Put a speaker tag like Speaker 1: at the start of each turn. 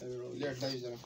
Speaker 1: 还有肉，连着在一起了。